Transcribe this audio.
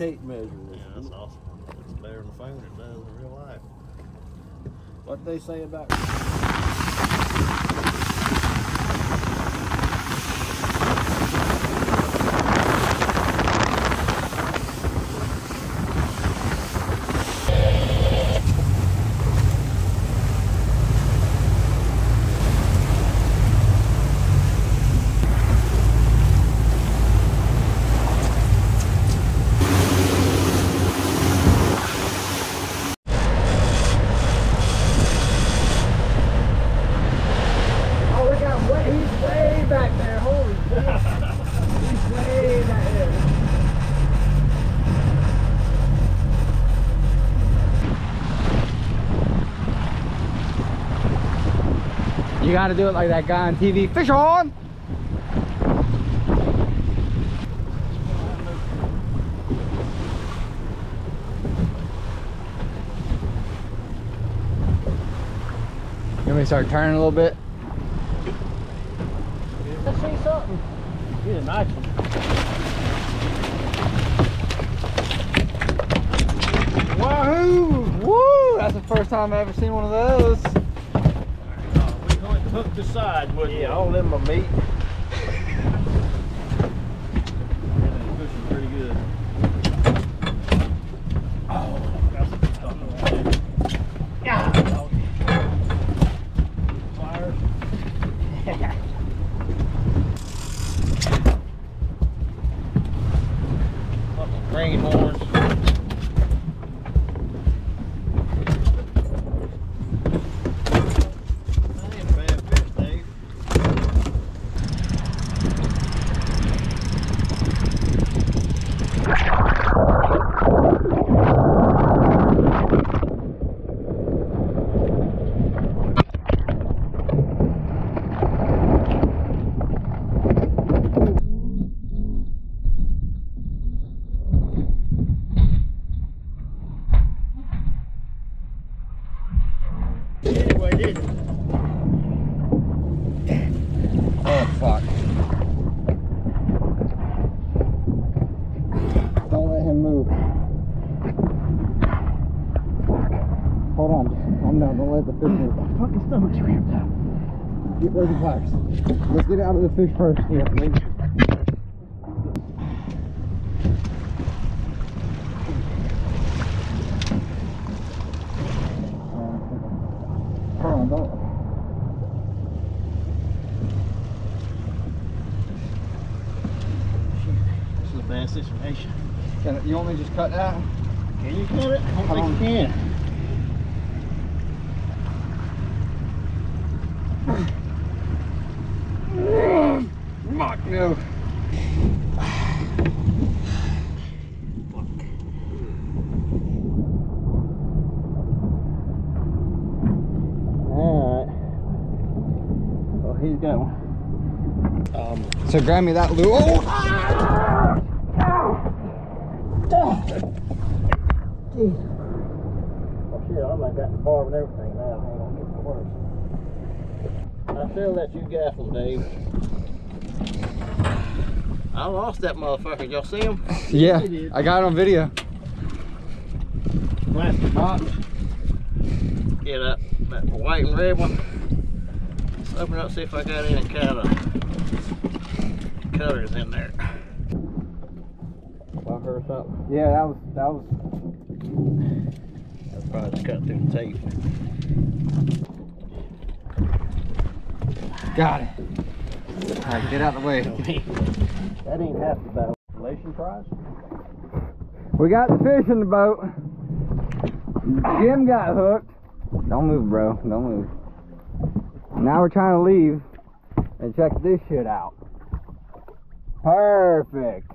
tape measure. Yeah, that's awesome. It's better than the phone it does in real life. What they say about Oh, look out! Way, he's way back there. Holy shit! he's way back there. You gotta do it like that guy on TV. Fish on! You want me to start turning a little bit? Let's see something. Get a nice one. Wahoo! Woo! That's the first time I've ever seen one of those. Uh, we going to hook the side, wouldn't Yeah, we? all them are meat. Yeah, pushing pretty good. Oh, got some good stuff in there. Yeah. Pliers. Fucking greenhorns. That ain't a bad fish, Dave. Did? Oh fuck. Don't let him move. Hold on. Calm down. Don't let the fish move. Fucking stomach's cramped up. Get those pliers. Let's get out of the fish first. Yeah. Hold on, don't. This is a bad situation. Can, you want me to just cut that? Can you cut it? I don't think you can. Fuck no. Alright. Well, he's got one. Um, So grab me that lure. Oh! Oh shit, I'm like got the barb and everything now. Hang on, getting worse. I still let you gaffle, Dave. I lost that motherfucker. Y'all see him? Yeah, He. I got it on video. Plastic box. Get up. that white and red one. Let's open it up, see if I got any kind of colors in there. If I heard something, Yeah, that was that was. that's probably just cut through the tape. Got it. All right, get out of the way. that ain't half the battle. Relation prize? We got the fish in the boat. Jim got hooked. Don't move, bro. Don't move. Now we're trying to leave and check this shit out. Perfect.